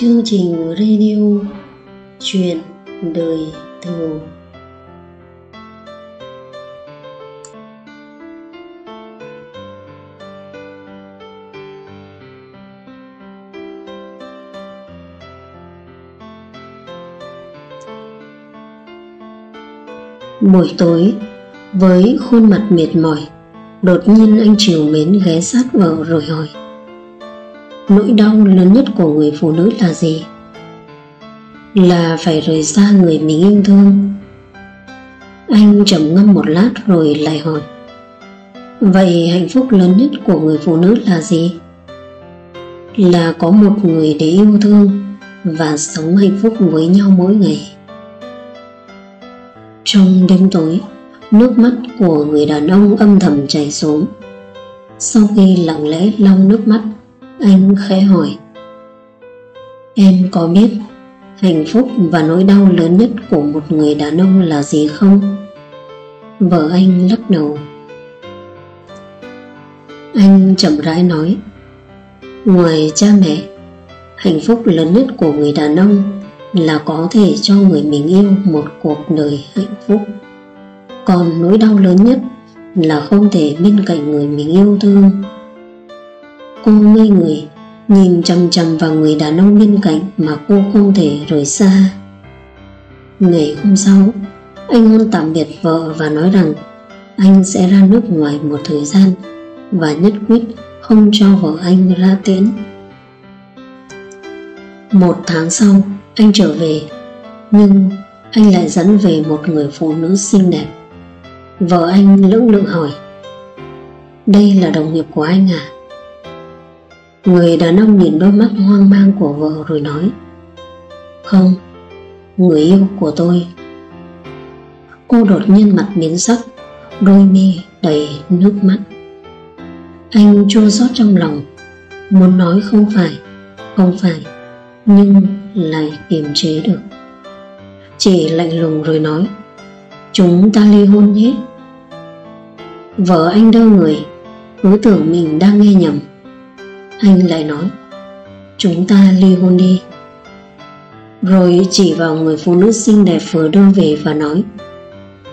Chương trình radio Chuyện đời thường. Buổi tối, với khuôn mặt mệt mỏi, đột nhiên anh Triều mến ghé sát vợ rồi hỏi. Nỗi đau lớn nhất của người phụ nữ là gì? Là phải rời xa người mình yêu thương Anh trầm ngâm một lát rồi lại hỏi, Vậy hạnh phúc lớn nhất của người phụ nữ là gì? Là có một người để yêu thương Và sống hạnh phúc với nhau mỗi ngày Trong đêm tối, Nước mắt của người đàn ông âm thầm chảy xuống Sau khi lặng lẽ lau nước mắt anh khẽ hỏi. Em có biết hạnh phúc và nỗi đau lớn nhất của một người đàn ông là gì không? Vợ anh lắc đầu. Anh chậm rãi nói. Ngoài cha mẹ, Hạnh phúc lớn nhất của người đàn ông Là có thể cho người mình yêu một cuộc đời hạnh phúc. Còn nỗi đau lớn nhất Là không thể bên cạnh người mình yêu thương. Cô ngây người, Nhìn chăm chăm vào người đàn ông bên cạnh Mà cô không thể rời xa. Ngày hôm sau, Anh hôn tạm biệt vợ và nói rằng Anh sẽ ra nước ngoài một thời gian Và nhất quyết không cho vợ anh ra tiễn Một tháng sau, Anh trở về, Nhưng anh lại dẫn về một người phụ nữ xinh đẹp. Vợ anh lưỡng lự hỏi, Đây là đồng nghiệp của anh à? Người đàn ông nhìn đôi mắt hoang mang của vợ rồi nói Không, người yêu của tôi. Cô đột nhiên mặt biến sắc Đôi mi đầy nước mắt. Anh chua xót trong lòng Muốn nói không phải Không phải Nhưng lại kiềm chế được. Chỉ lạnh lùng rồi nói Chúng ta ly hôn nhé. Vợ anh đơ người Cứ tưởng mình đang nghe nhầm anh lại nói, Chúng ta ly hôn đi. Rồi chỉ vào người phụ nữ xinh đẹp vừa đưa về và nói,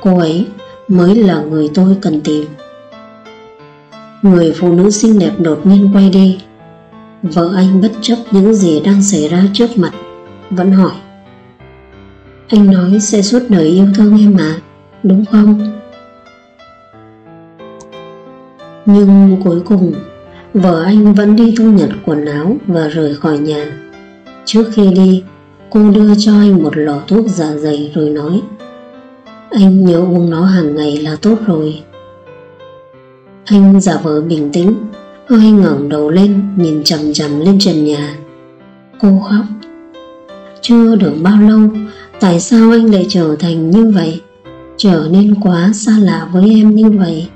Cô ấy mới là người tôi cần tìm. Người phụ nữ xinh đẹp đột nhiên quay đi. Vợ anh bất chấp những gì đang xảy ra trước mặt, Vẫn hỏi, Anh nói sẽ suốt đời yêu thương em mà, Đúng không? Nhưng cuối cùng Vợ anh vẫn đi thu nhặt quần áo và rời khỏi nhà. Trước khi đi, Cô đưa cho anh một lọ thuốc dạ dày rồi nói, Anh nhớ uống nó hàng ngày là tốt rồi. Anh giả vờ bình tĩnh, Hơi ngẩng đầu lên, Nhìn chằm chằm lên trần nhà. Cô khóc, Chưa được bao lâu, Tại sao anh lại trở thành như vậy? Trở nên quá xa lạ với em như vậy.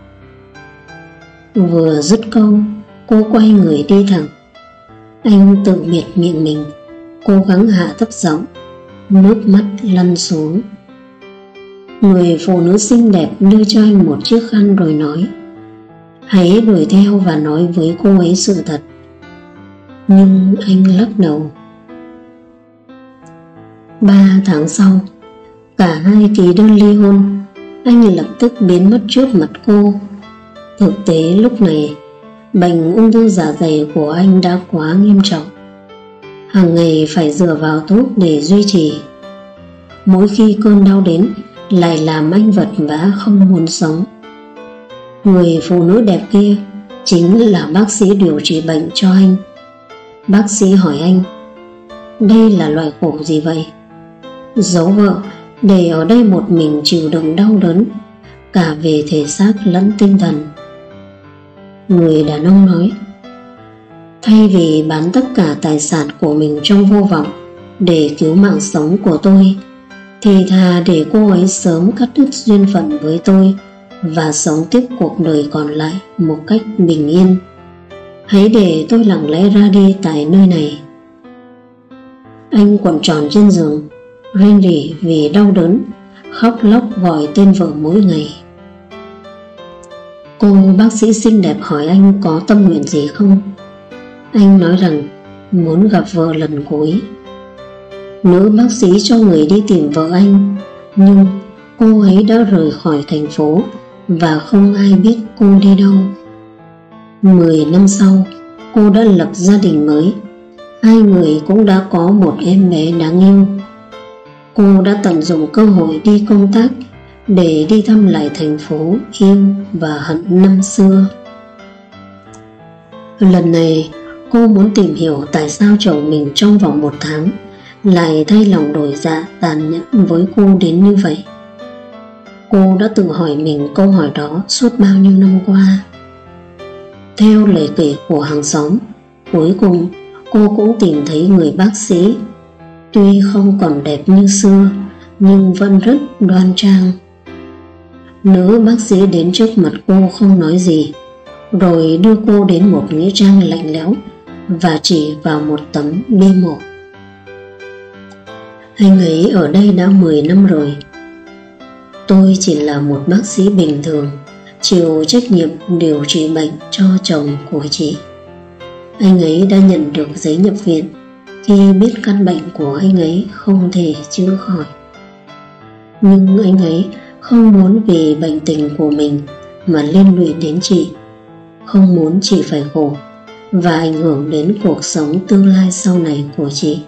Vừa dứt câu Cô quay người đi thẳng. Anh tự miệt miệng mình, Cố gắng hạ thấp giọng, Nước mắt lăn xuống. Người phụ nữ xinh đẹp đưa cho anh một chiếc khăn rồi nói, Hãy đuổi theo và nói với cô ấy sự thật. Nhưng anh lắc đầu. Ba tháng sau, Cả hai ký đơn ly hôn, Anh lập tức biến mất trước mặt cô. Thực tế lúc này Bệnh ung thư dạ dày của anh đã quá nghiêm trọng. Hàng ngày phải dựa vào thuốc để duy trì. Mỗi khi cơn đau đến, Lại làm anh vật vã không muốn sống. Người phụ nữ đẹp kia Chính là bác sĩ điều trị bệnh cho anh. Bác sĩ hỏi anh, Đây là loại khổ gì vậy? Giấu vợ, Để ở đây một mình chịu đựng đau đớn, Cả về thể xác lẫn tinh thần. Người đàn ông nói, Thay vì bán tất cả tài sản của mình trong vô vọng Để cứu mạng sống của tôi, Thì thà để cô ấy sớm cắt đứt duyên phận với tôi Và sống tiếp cuộc đời còn lại một cách bình yên. Hãy để tôi lặng lẽ ra đi tại nơi này. Anh quẩn tròn trên giường, Rên rỉ vì đau đớn, Khóc lóc gọi tên vợ mỗi ngày. Cô bác sĩ xinh đẹp hỏi anh có tâm nguyện gì không? Anh nói rằng, muốn gặp vợ lần cuối. Nữ bác sĩ cho người đi tìm vợ anh, Nhưng cô ấy đã rời khỏi thành phố Và không ai biết cô đi đâu. Mười năm sau, Cô đã lập gia đình mới. Hai người cũng đã có một em bé đáng yêu. Cô đã tận dụng cơ hội đi công tác để đi thăm lại thành phố yêu và hận năm xưa Lần này cô muốn tìm hiểu tại sao chồng mình trong vòng một tháng lại thay lòng đổi dạ tàn nhẫn với cô đến như vậy. Cô đã tự hỏi mình câu hỏi đó suốt bao nhiêu năm qua. Theo lời kể của hàng xóm, cuối cùng cô cũng tìm thấy người bác sĩ. Tuy không còn đẹp như xưa, nhưng vẫn rất đoan trang. Nữ bác sĩ đến trước mặt cô không nói gì, rồi đưa cô đến một nghĩa trang lạnh lẽo và chỉ vào một tấm bia mộ. Anh ấy ở đây đã 10 năm rồi. Tôi chỉ là một bác sĩ bình thường, chịu trách nhiệm điều trị bệnh cho chồng của chị. Anh ấy đã nhận được giấy nhập viện khi biết căn bệnh của anh ấy không thể chữa khỏi. Nhưng anh ấy không muốn vì bệnh tình của mình mà liên lụy đến chị, không muốn chị phải khổ và ảnh hưởng đến cuộc sống tương lai sau này của chị.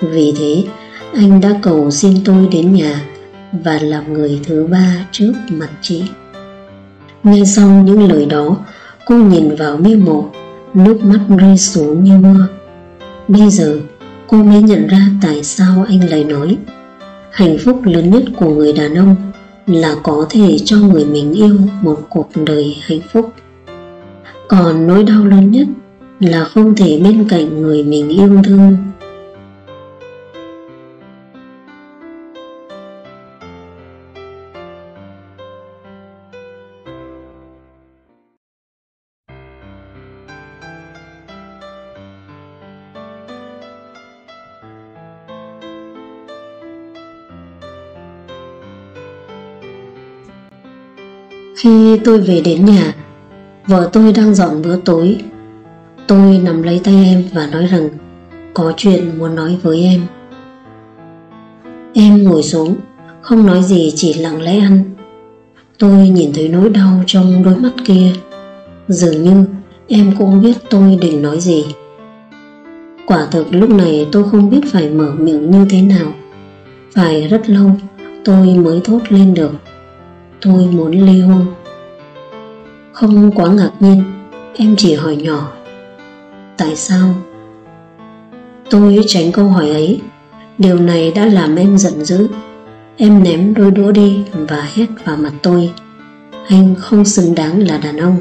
Vì thế, anh đã cầu xin tôi đến nhà và làm người thứ ba trước mặt chị. Nghe xong những lời đó, cô nhìn vào bia mộ, nước mắt rơi xuống như mưa. Bây giờ, cô mới nhận ra tại sao anh lại nói hạnh phúc lớn nhất của người đàn ông là có thể cho người mình yêu một cuộc đời hạnh phúc. Còn nỗi đau lớn nhất là không thể bên cạnh người mình yêu thương Khi tôi về đến nhà, vợ tôi đang dọn bữa tối. Tôi nắm lấy tay em và nói rằng có chuyện muốn nói với em. Em ngồi xuống, không nói gì chỉ lặng lẽ ăn. Tôi nhìn thấy nỗi đau trong đôi mắt kia. Dường như em cũng biết tôi định nói gì. Quả thực lúc này tôi không biết phải mở miệng như thế nào. Phải rất lâu tôi mới thốt lên được. Tôi muốn ly hôn. Không quá ngạc nhiên, Em chỉ hỏi nhỏ. Tại sao? Tôi tránh câu hỏi ấy. Điều này đã làm em giận dữ. Em ném đôi đũa đi Và hét vào mặt tôi. Anh không xứng đáng là đàn ông.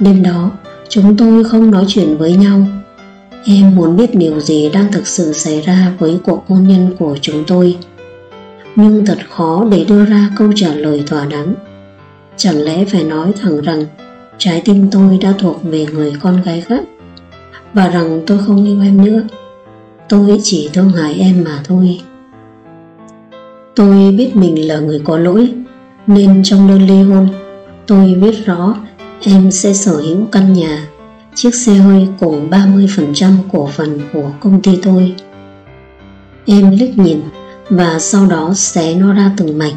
Đêm đó, Chúng tôi không nói chuyện với nhau. Em muốn biết điều gì đang thực sự xảy ra với cuộc hôn nhân của chúng tôi nhưng thật khó để đưa ra câu trả lời thỏa đáng. Chẳng lẽ phải nói thẳng rằng trái tim tôi đã thuộc về người con gái khác và rằng tôi không yêu em nữa. Tôi chỉ thương hại em mà thôi. Tôi biết mình là người có lỗi nên trong đơn ly hôn tôi viết rõ em sẽ sở hữu căn nhà, chiếc xe hơi cùng 30% cổ phần của công ty tôi. Em liếc nhìn và sau đó xé nó ra từng mảnh.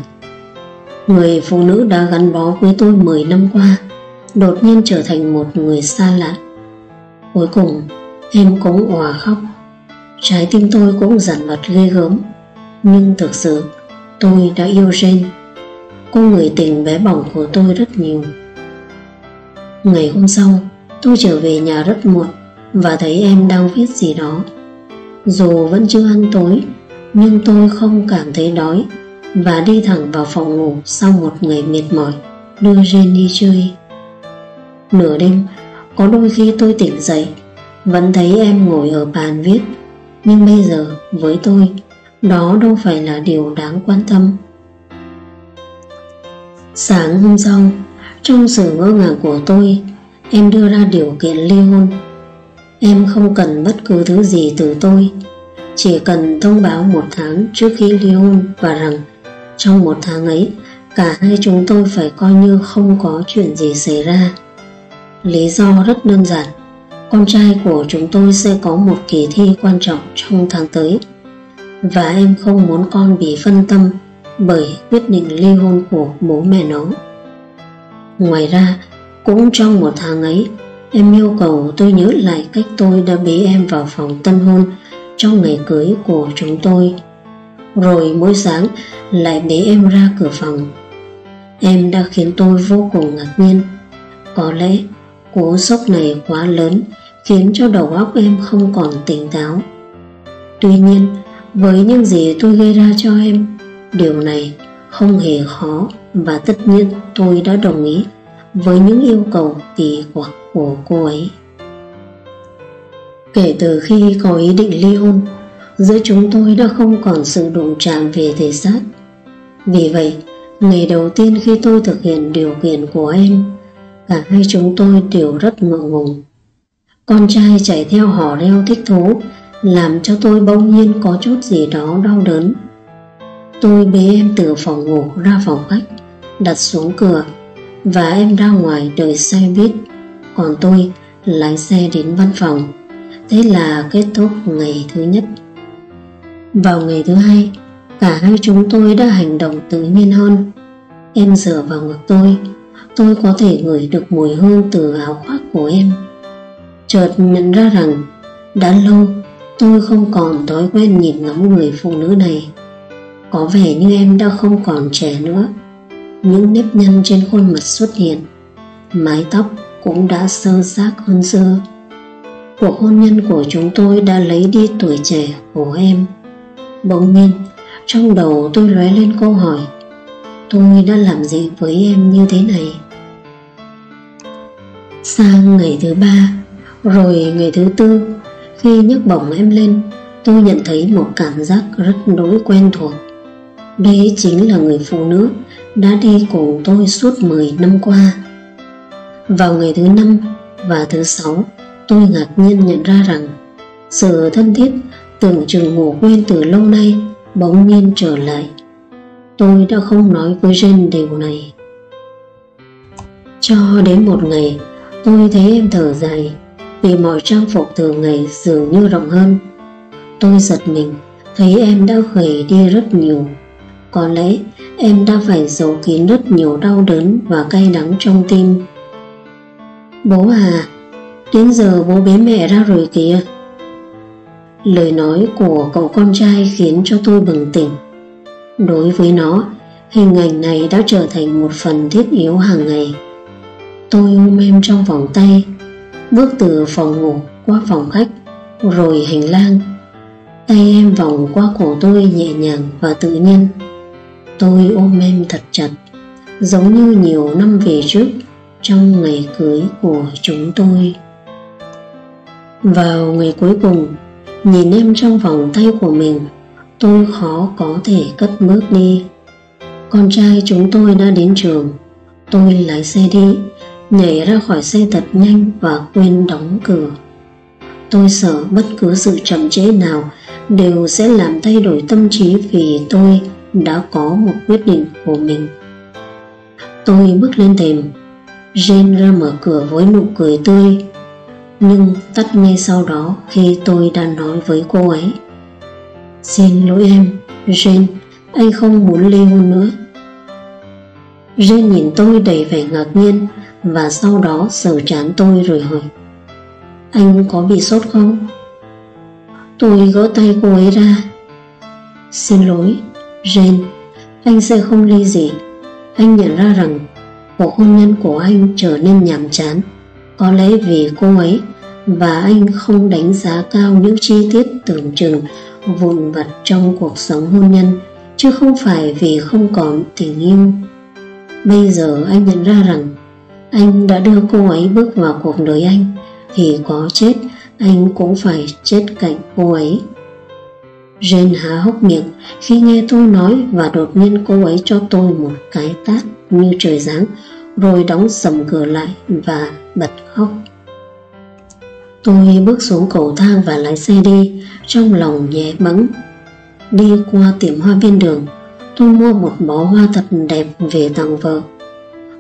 Người phụ nữ đã gắn bó với tôi 10 năm qua đột nhiên trở thành một người xa lạ. Cuối cùng, em cũng òa khóc. Trái tim tôi cũng giản vật ghê gớm. Nhưng thực sự, tôi đã yêu Jane. Cô người tình bé bỏng của tôi rất nhiều. Ngày hôm sau, tôi trở về nhà rất muộn và thấy em đang viết gì đó. Dù vẫn chưa ăn tối, nhưng tôi không cảm thấy đói và đi thẳng vào phòng ngủ sau một ngày mệt mỏi đưa Jane đi chơi. Nửa đêm, có đôi khi tôi tỉnh dậy vẫn thấy em ngồi ở bàn viết nhưng bây giờ với tôi đó đâu phải là điều đáng quan tâm. Sáng hôm sau, trong sự ngỡ ngàng của tôi, em đưa ra điều kiện ly hôn. Em không cần bất cứ thứ gì từ tôi chỉ cần thông báo một tháng trước khi ly hôn và rằng trong một tháng ấy cả hai chúng tôi phải coi như không có chuyện gì xảy ra. Lý do rất đơn giản, con trai của chúng tôi sẽ có một kỳ thi quan trọng trong tháng tới và em không muốn con bị phân tâm bởi quyết định ly hôn của bố mẹ nó. Ngoài ra, cũng trong một tháng ấy, em yêu cầu tôi nhớ lại cách tôi đã bế em vào phòng tân hôn trong ngày cưới của chúng tôi. Rồi mỗi sáng lại bế em ra cửa phòng. Em đã khiến tôi vô cùng ngạc nhiên. Có lẽ cú sốc này quá lớn khiến cho đầu óc em không còn tỉnh táo. Tuy nhiên, với những gì tôi gây ra cho em, điều này không hề khó và tất nhiên tôi đã đồng ý với những yêu cầu kỳ quặc của cô ấy. Kể từ khi có ý định ly hôn, giữa chúng tôi đã không còn sự đụng chạm về thể xác. Vì vậy, ngày đầu tiên khi tôi thực hiện điều kiện của em, cả hai chúng tôi đều rất ngượng ngùng. Con trai chạy theo hò reo thích thú, làm cho tôi bỗng nhiên có chút gì đó đau đớn. Tôi bế em từ phòng ngủ ra phòng khách, đặt xuống cửa và em ra ngoài đợi xe buýt, còn tôi lái xe đến văn phòng. Thế là kết thúc ngày thứ nhất. Vào ngày thứ hai, cả hai chúng tôi đã hành động tự nhiên hơn. Em dựa vào ngực tôi, tôi có thể ngửi được mùi hương từ áo khoác của em. Chợt nhận ra rằng đã lâu tôi không còn thói quen nhìn ngắm người phụ nữ này. Có vẻ như em đã không còn trẻ nữa. Những nếp nhăn trên khuôn mặt xuất hiện, mái tóc cũng đã sơ xác hơn xưa. Cuộc hôn nhân của chúng tôi đã lấy đi tuổi trẻ của em. Bỗng nhiên, trong đầu tôi lóe lên câu hỏi Tôi đã làm gì với em như thế này? Sang ngày thứ ba, rồi ngày thứ tư, khi nhấc bổng em lên, tôi nhận thấy một cảm giác rất đối quen thuộc. Đây chính là người phụ nữ đã đi cùng tôi suốt 10 năm qua. Vào ngày thứ năm và thứ sáu, tôi ngạc nhiên nhận ra rằng sự thân thiết tưởng chừng ngủ quên từ lâu nay bỗng nhiên trở lại. Tôi đã không nói với Jen điều này. Cho đến một ngày, tôi thấy em thở dài vì mọi trang phục thường ngày dường như rộng hơn. Tôi giật mình, thấy em đã gầy đi rất nhiều. Có lẽ em đã phải giấu kín rất nhiều đau đớn và cay đắng trong tim. Bố à, đến giờ bố bế mẹ ra rồi kìa. Lời nói của cậu con trai khiến cho tôi bừng tỉnh. Đối với nó, hình ảnh này đã trở thành một phần thiết yếu hàng ngày. Tôi ôm em trong vòng tay, bước từ phòng ngủ qua phòng khách, rồi hành lang. Tay em vòng qua cổ tôi nhẹ nhàng và tự nhiên. Tôi ôm em thật chặt, giống như nhiều năm về trước trong ngày cưới của chúng tôi. Vào ngày cuối cùng, nhìn em trong vòng tay của mình, tôi khó có thể cất bước đi. Con trai chúng tôi đã đến trường, tôi lái xe đi, nhảy ra khỏi xe thật nhanh và quên đóng cửa. Tôi sợ bất cứ sự chậm trễ nào đều sẽ làm thay đổi tâm trí vì tôi đã có một quyết định của mình. Tôi bước lên thềm, Jane ra mở cửa với nụ cười tươi, nhưng tắt ngay sau đó khi tôi đã nói với cô ấy. Xin lỗi em, Jane, anh không muốn ly hôn nữa. Jane nhìn tôi đầy vẻ ngạc nhiên và sau đó sờ chán tôi rồi hỏi Anh có bị sốt không? Tôi gỡ tay cô ấy ra Xin lỗi, Jane, anh sẽ không ly gì Anh nhận ra rằng cuộc hôn nhân của anh trở nên nhàm chán có lẽ vì cô ấy và anh không đánh giá cao những chi tiết tưởng chừng vụn vặt trong cuộc sống hôn nhân, chứ không phải vì không còn tình yêu. Bây giờ anh nhận ra rằng anh đã đưa cô ấy bước vào cuộc đời anh, thì có chết, anh cũng phải chết cạnh cô ấy. Jane há hốc miệng khi nghe tôi nói và đột nhiên cô ấy cho tôi một cái tát như trời giáng rồi đóng sầm cửa lại và bật khóc. Tôi bước xuống cầu thang và lái xe đi, Trong lòng nhẹ bẫng Đi qua tiệm hoa bên đường, Tôi mua một bó hoa thật đẹp về tặng vợ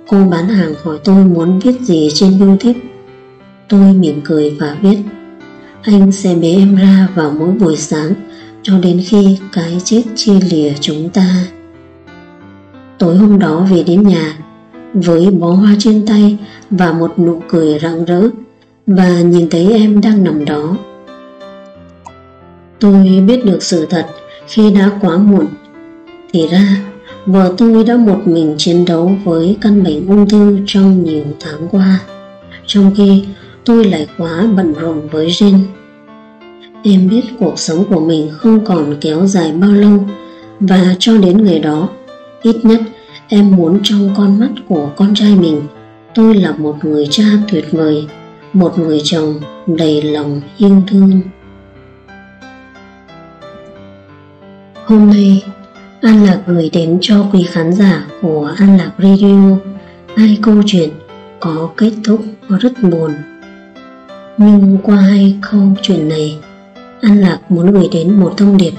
Cô bán hàng hỏi tôi muốn viết gì trên bưu thiếp Tôi mỉm cười và viết, Anh sẽ bế em ra vào mỗi buổi sáng cho đến khi cái chết chia lìa chúng ta. Tối hôm đó về đến nhà với bó hoa trên tay và một nụ cười rạng rỡ và nhìn thấy em đang nằm đó. Tôi biết được sự thật khi đã quá muộn. Thì ra, vợ tôi đã một mình chiến đấu với căn bệnh ung thư trong nhiều tháng qua, trong khi tôi lại quá bận rộn với Jen. Em biết cuộc sống của mình không còn kéo dài bao lâu và cho đến ngày đó, ít nhất em muốn trong con mắt của con trai mình, tôi là một người cha tuyệt vời, một người chồng đầy lòng yêu thương. Hôm nay, An Lạc gửi đến cho quý khán giả của An Lạc Radio hai câu chuyện có kết thúc rất buồn. Nhưng qua hai câu chuyện này, An Lạc muốn gửi đến một thông điệp.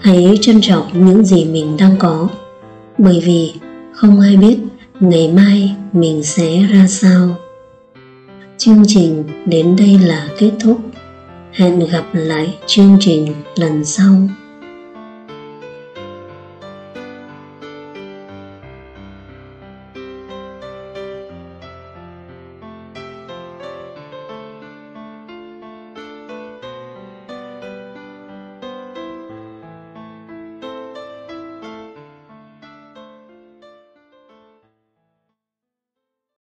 Hãy trân trọng những gì mình đang có, bởi vì không ai biết ngày mai mình sẽ ra sao. Chương trình đến đây là kết thúc. Hẹn gặp lại chương trình lần sau.